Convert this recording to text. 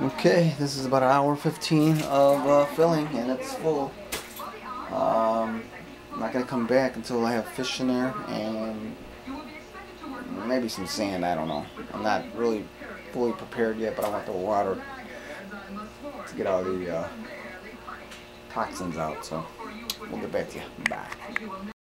Okay, this is about an hour 15 of uh, filling and it's full. Um, I'm not going to come back until I have fish in there and maybe some sand, I don't know. I'm not really fully prepared yet, but I want the water to get all the uh, toxins out, so we'll get back to you. Bye.